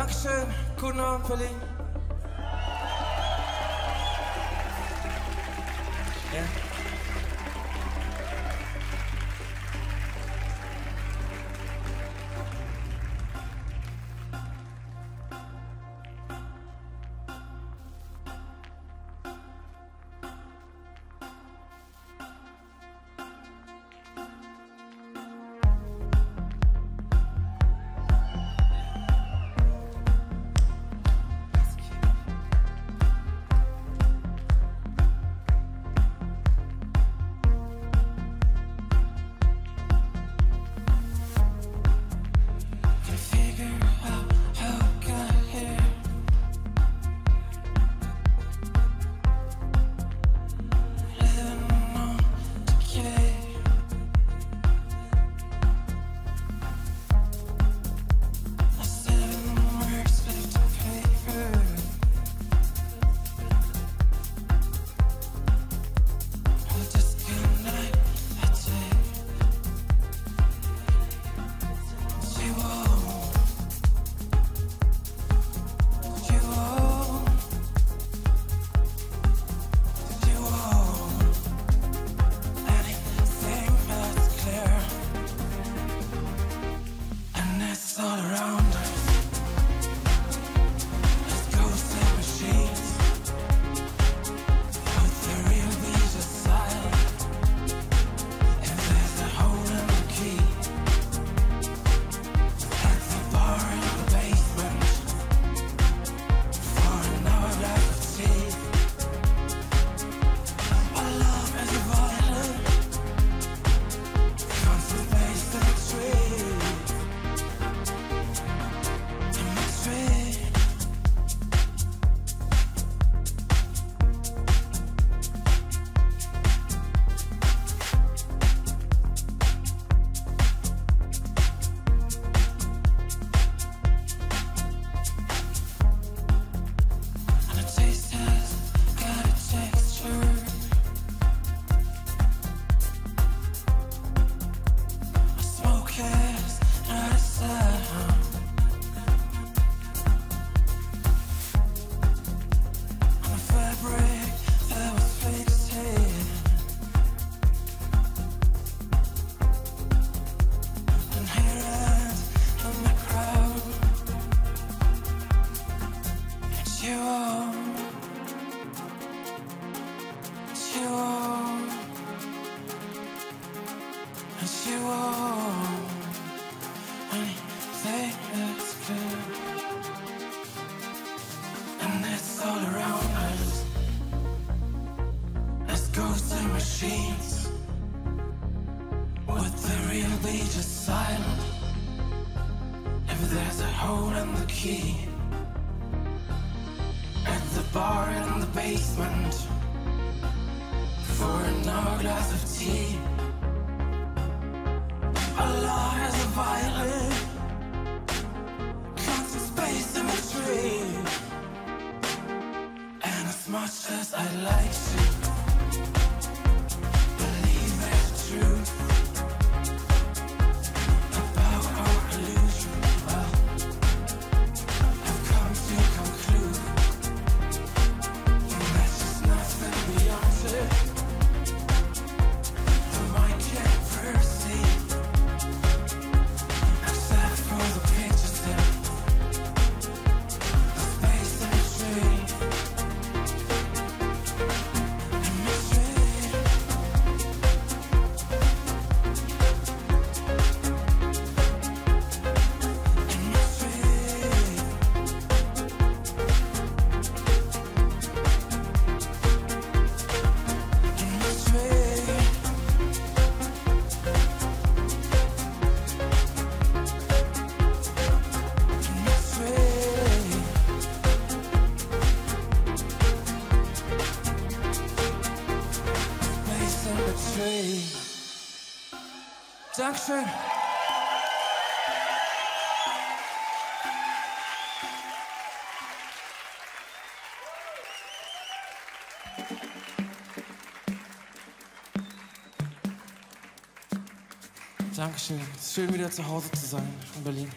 yaxshi ko'rnam piling there's a hole in the key At the bar in the basement For another glass of tea a Allah is a violin comes in space in between And as much as I like to Mädchen, es ist schön wieder zu Hause zu sein in Berlin.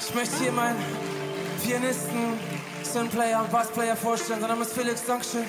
Ich möchte hier meinen Pianisten, Synplayer und Bassplayer vorstellen. Sein Name ist Felix, Dankeschön.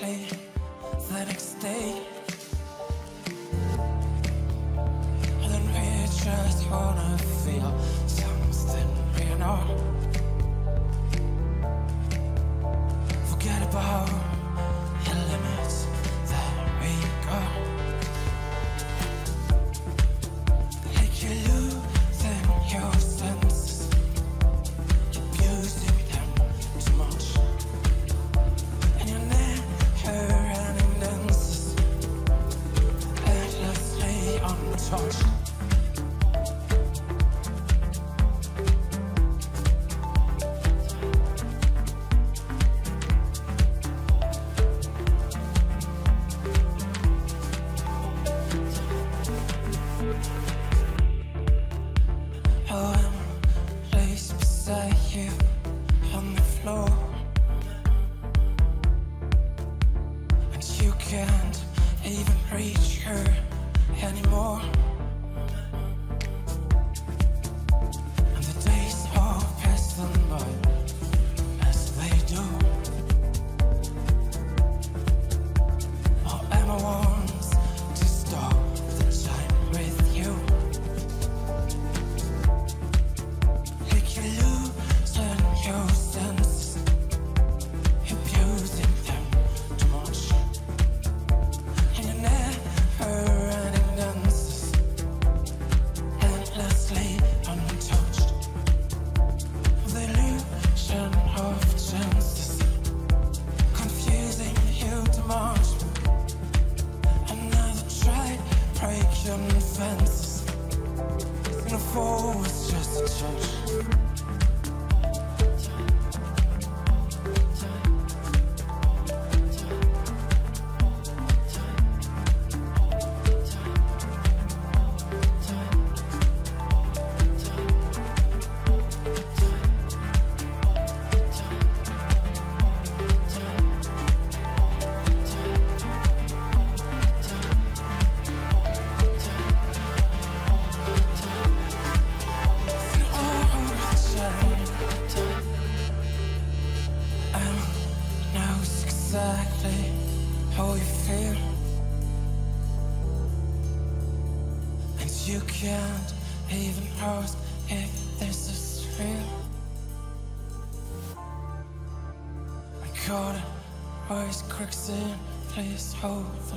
sleep the next day. and don't just wanna feel something real.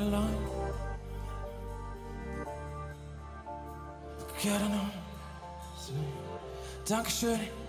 alone. Get on. Dankeschön.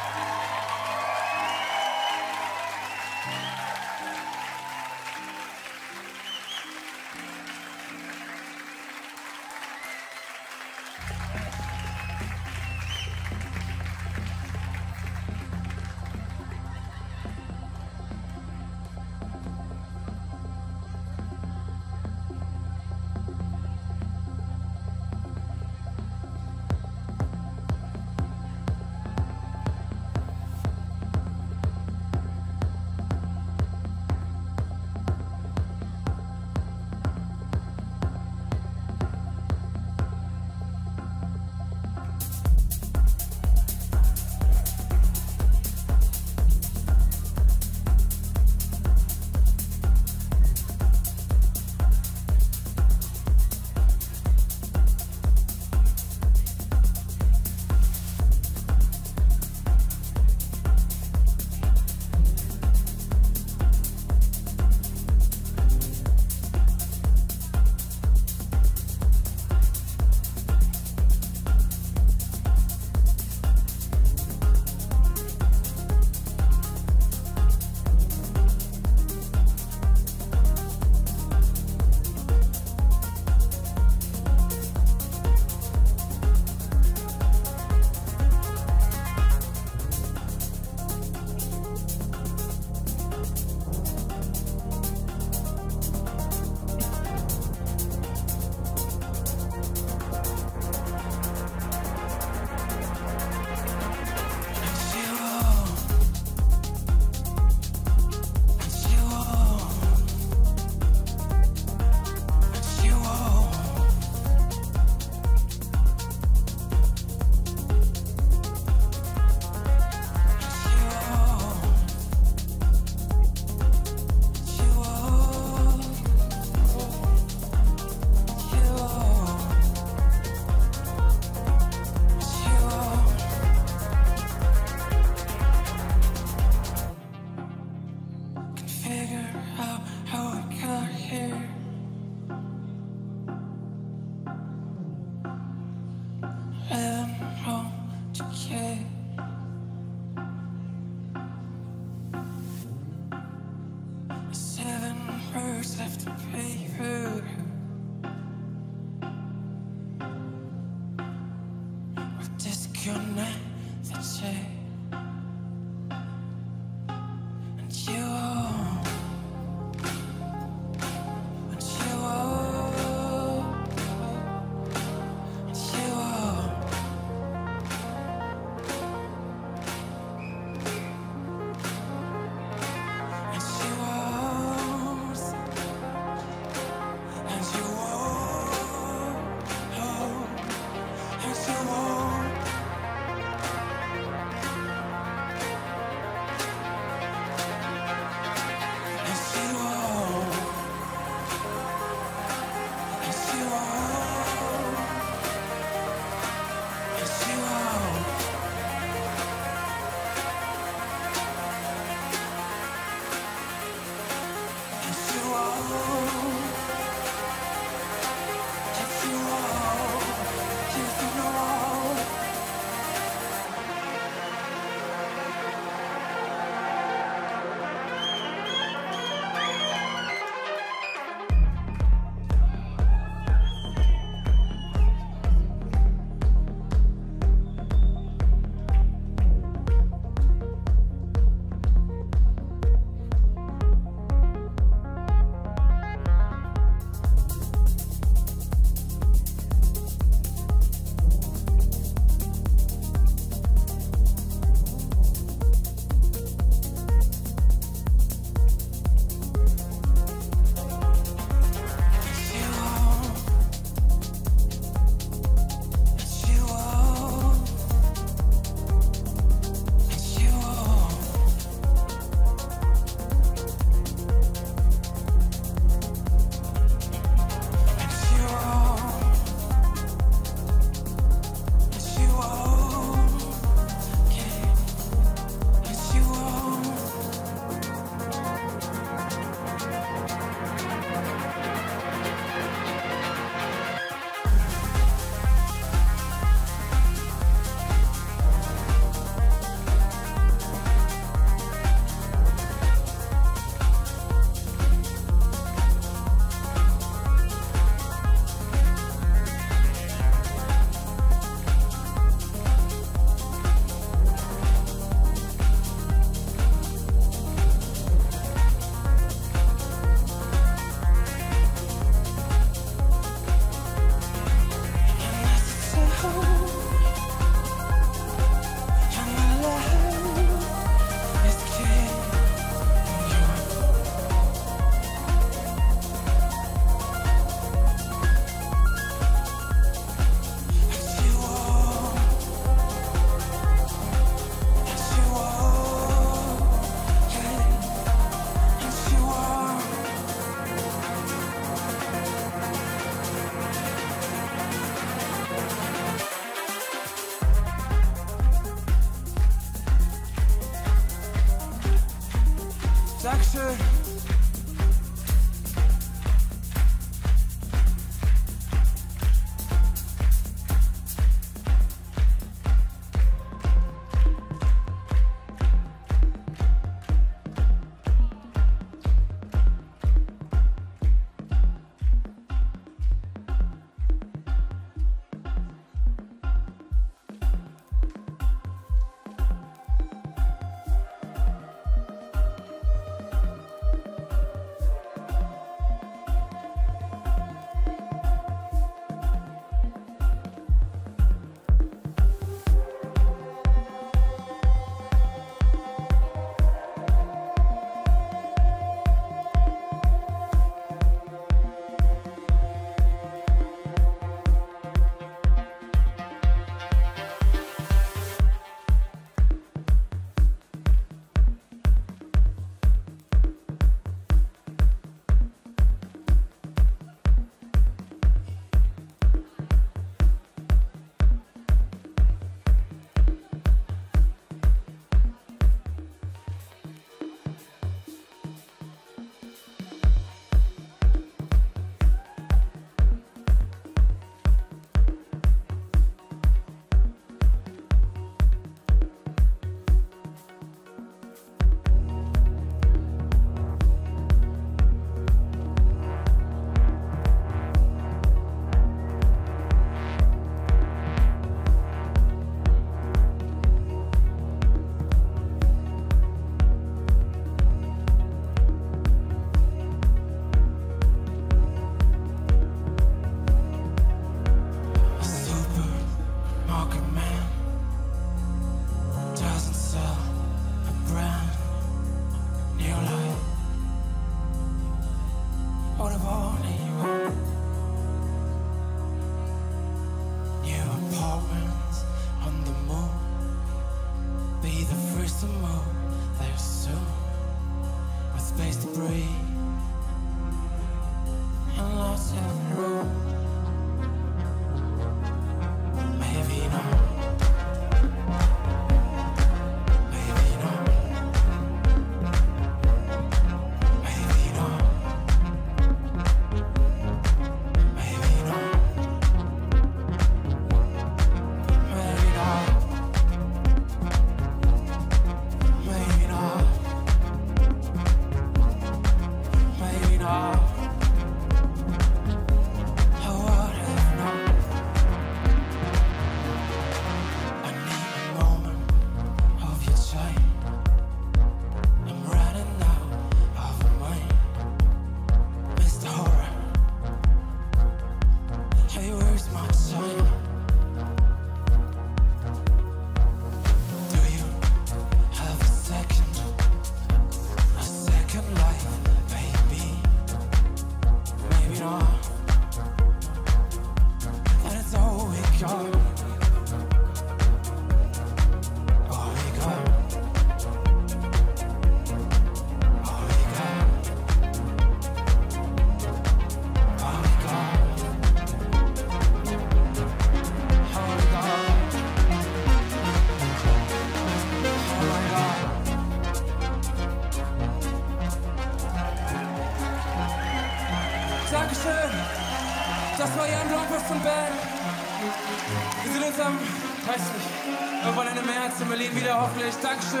Wieder hoffentlich. Dankeschön.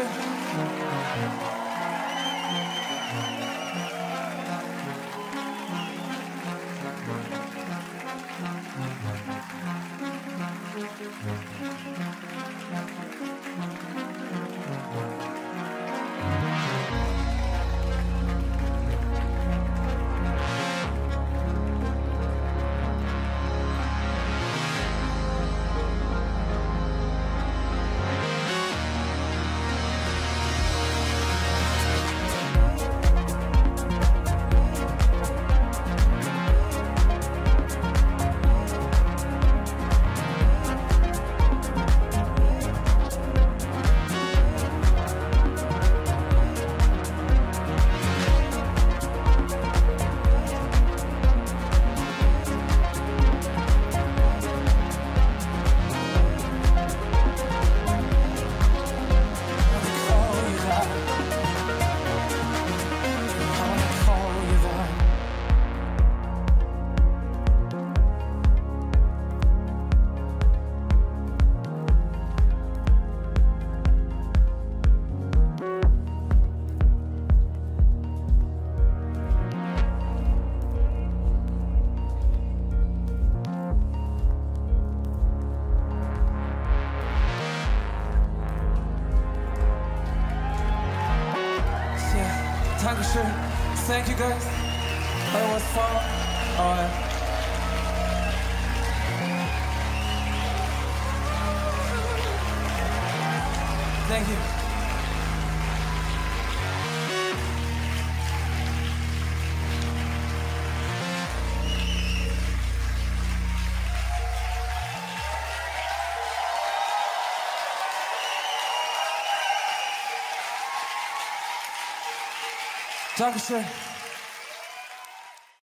call Thank you guys. That was fun. Alright. Thank you. Dankeschön.